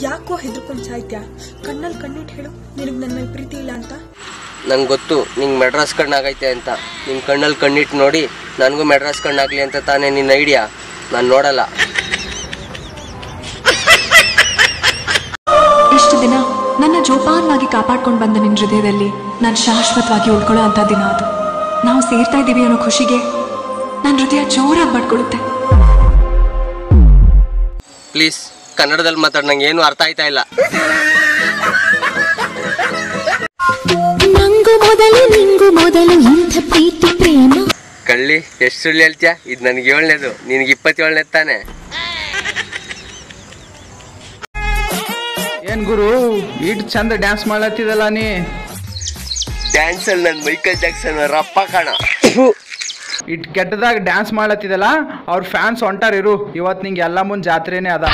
ಯಾಕೋ ಹೆದರ್ಕೊಂಡ್ ಸಾಯ್ತ್ಯಾ? ಕಣ್ಣಲ್ಲಿ ಕಣ್ಣಿಟ್ಟು ಹೇಳು. ನಿನಗೆ ನನ್ನ ಮೇಲೆ ಪ್ರೀತಿ ಇಲ್ಲ ಅಂತ? ನಂಗೆ ಗೊತ್ತು ನಿಂಗೆ ಮೆಡ್ರಾಸ್ ಕಣ್ಣಾಗೈತೆ ಅಂತ. ನಿಮ್ಮ ಕಣ್ಣಲ್ಲಿ ಕಣ್ಣಿಟ್ಟು ನೋಡಿ ನನಗೂ ಮೆಡ್ರಾಸ್ ಕಣ್ಣಾಗಲಿ ಅಂತ ತಾನೇ ನಿನ್ನ ಐಡಿಯಾ. ನಾನು ನೋಡಲ್ಲ. ಇಷ್ಟು ದಿನ ನನ್ನ ಜೋಪಾನವಾಗಿ ಕಾಪಾಡ್ಕೊಂಡು ಬಂದ ನಿನ್ನ ಹೃದಯದಲ್ಲಿ ನಾನು ಶಾಶ್ವತವಾಗಿ ಉಳ್ಕೊಳ್ಳೋ ಅಂಥ ದಿನ ಅದು. ನಾವು ಸೇರ್ತಾ ಇದ್ದೀವಿ ಅನ್ನೋ ಖುಷಿಗೆ ನನ್ನ ಹೃದಯ ಜೋರಾಗಿ ಬಡ್ಕೊಳ್ಳುತ್ತೆ ಪ್ಲೀಸ್ ಕನ್ನಡದಲ್ಲಿ ಮಾತಾಡ್ ನಂಗೆ ಏನು ಅರ್ಥ ಆಯ್ತಾ ಇಲ್ಲ. ನಂಗು ಮೊದಲು ನಿಂಗು ಮೊದಲು ಇಂಥ ಪ್ರೀತಿ ಪ್ರೇಮ. ಕಳ್ಳಿ ಎಷ್ಟು ಸುಳ್ಳು ಹೇಳ್ತೀಯ? ಇದು ನನಗೆ ಏಳನೇದು. ನಿನಗೆ ಇಪ್ಪತ್ತೇಳನೇದು ತಾನೆ. ಏನ್ ಗುರು ಇಟ್ ಚಂದ ಡ್ಯಾನ್ಸ್ ಮಾಡತ್ತಿದಲ್ಲ ನೀ? ಡ್ಯಾನ್ಸಲ್ಲಿ ನನ್ನ ಮೈಕಲ್ ಜಾಕ್ಸನ್ ರಪ್ಪ ಕಾಣ. ಇಟ್ ಕೆಟ್ಟದಾಗ ಡ್ಯಾನ್ಸ್ ಮಾಡ್ಲತ್ತಿದಲ್ಲ ಅವ್ರ ಫ್ಯಾನ್ಸ್ ಹೊಂಟಾರಿರು ಇವತ್ ನಿಂಗೆ ಎಲ್ಲ ಮುಂದ್ ಜಾತ್ರೆನೇ ಅದ.